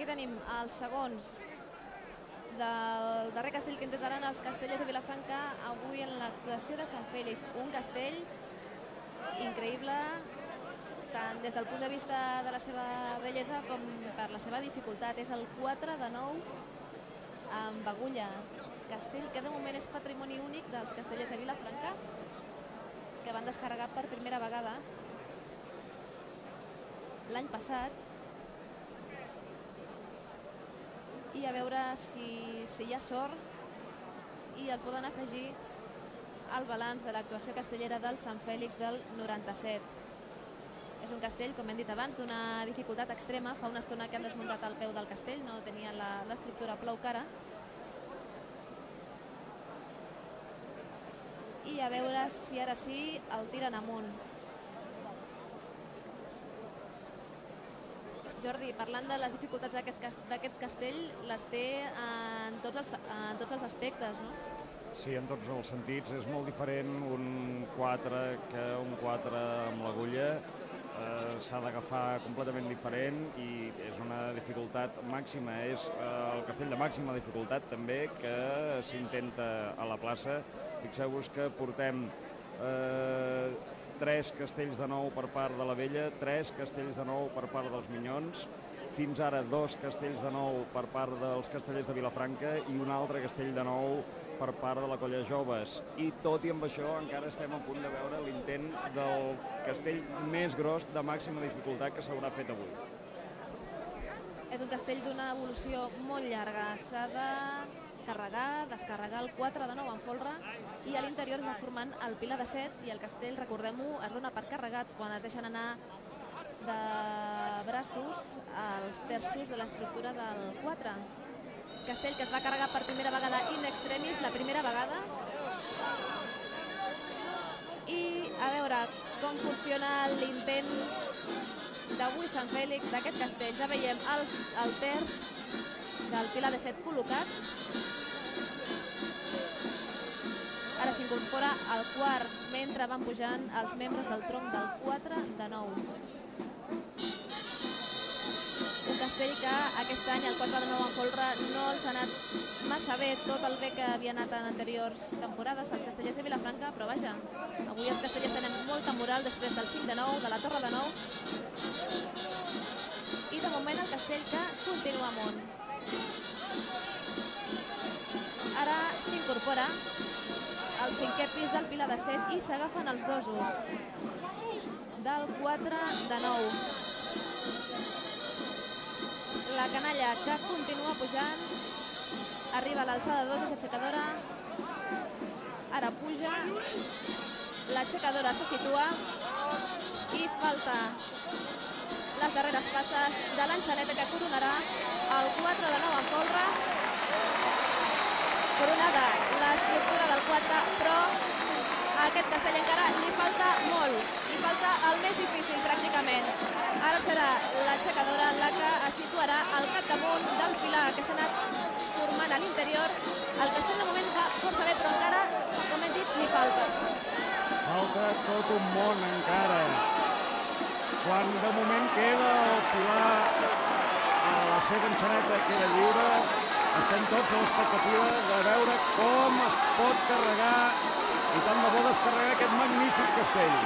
aquí tenim els segons del darrer castell que intentaran els castellers de Vilafranca avui en l'actuació de Sant Fèlix. Un castell increïble tant des del punt de vista de la seva bellesa com per la seva dificultat. És el 4 de 9 amb agulla. Castell que de moment és patrimoni únic dels castellers de Vilafranca que van descarregar per primera vegada l'any passat i a veure si, si hi ha sort i el poden afegir al balanç de l'actuació castellera del Sant Fèlix del 97. És un castell, com hem dit abans, d'una dificultat extrema. Fa una estona que han desmuntat el peu del castell, no tenia l'estructura plou cara. I a veure si ara sí el tiren amunt. Jordi, parlant de les dificultats d'aquest castell, les té en tots, els, en tots els aspectes, no? Sí, en tots els sentits. És molt diferent un 4 que un 4 amb l'agulla. Eh, S'ha d'agafar completament diferent i és una dificultat màxima. És eh, el castell de màxima dificultat també que s'intenta a la plaça. Fixeu-vos que portem eh, tres castells de nou per part de la vella, tres castells de nou per part dels minyons, fins ara dos castells de nou per part dels castellers de Vilafranca i un altre castell de nou per part de la colla joves. I tot i amb això encara estem a punt de veure l'intent del castell més gros de màxima dificultat que s'haurà fet avui. És un castell d'una evolució molt llarga. S'ha de carregar, descarregar el 4 de 9 en folre i a l'interior es va formant el pilar de 7 i el castell, recordem-ho, es dona per carregat quan es deixen anar de braços als terços de l'estructura del 4. Castell que es va carregar per primera vegada in extremis, la primera vegada. I a veure com funciona l'intent d'avui Sant Fèlix d'aquest castell. Ja veiem el, el terç del pilar de 7 col·locat. Ara s'incorpora el quart mentre van pujant els membres del tronc del 4 de 9. Un castell que aquest any, el 4 de 9 en folre, no els ha anat massa bé tot el bé que havia anat en anteriors temporades als castellers de Vilafranca, però vaja, avui els castellers tenen molta moral després del 5 de 9, de la Torre de 9, i de moment el castell que continua amunt. Ara s'incorpora el cinquè pis del Pilar de 7 i s'agafen els dosos. Del 4 de 9. La canalla que continua pujant, arriba a l'alçada de dosos aixecadora, ara puja, l'aixecadora se situa. I falta les darreres passes de l'enxaneta que coronarà el 4 de 9 en folre. Coronada l'estructura del 4, però a aquest castell encara li falta molt, li falta el més difícil pràcticament. Ara serà l'aixecadora la que es situarà al capdamunt del pilar que s'ha anat formant a l'interior. El castell de moment va força bé, però encara, com hem dit, li falta. Falta tot un món encara quan de moment queda el Pilar a la seva enxaneta queda lliure estem tots a l'expectativa de veure com es pot carregar i tant de bo descarregar aquest magnífic castell